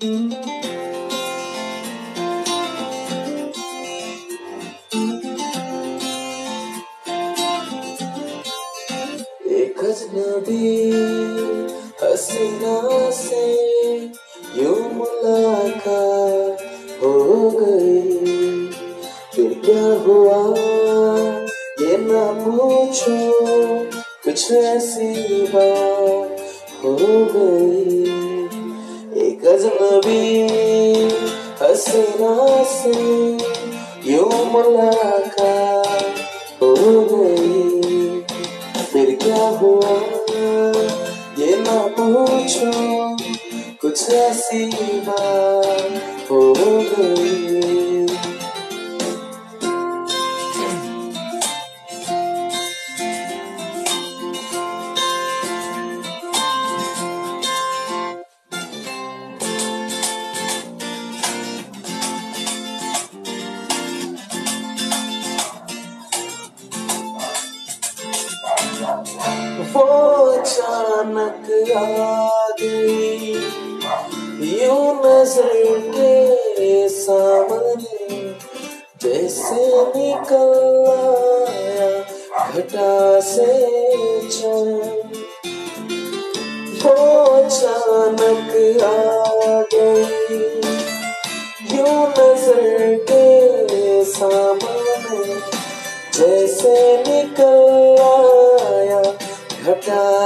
ایک اجنبی حسینہ سے یوں ملاقات ہو گئی۔ پھر کیا ہوا؟ یہ نہ پوچھو، کچھ ایسی بات ہو گئی۔ اجنبی حسنا سے یوں ملاقات ہو گئی۔ پھر کیا ہوا؟ یہ نہ پوچھو، کچھ ایسی بات ہو گئی۔ وہ اچانک آ گئی یوں نظر کے سامنے جیسے نکل آیا گھٹا سے چند وہ اچانک آ گئی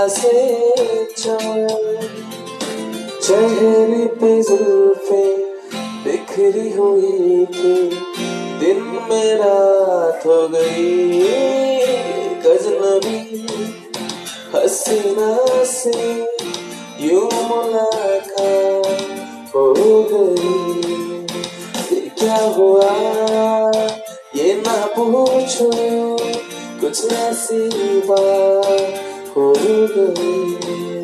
سے چہرے پہ زلفیں بکھری ہوئی تھی۔ دن میں رات ہو گئی گجنبی حسینہ سے یوں ملاقات ہو گئی۔ پھر کیا ہوا؟ یہ نہ پوچھو، کچھ ایسی بات۔ ہو گئی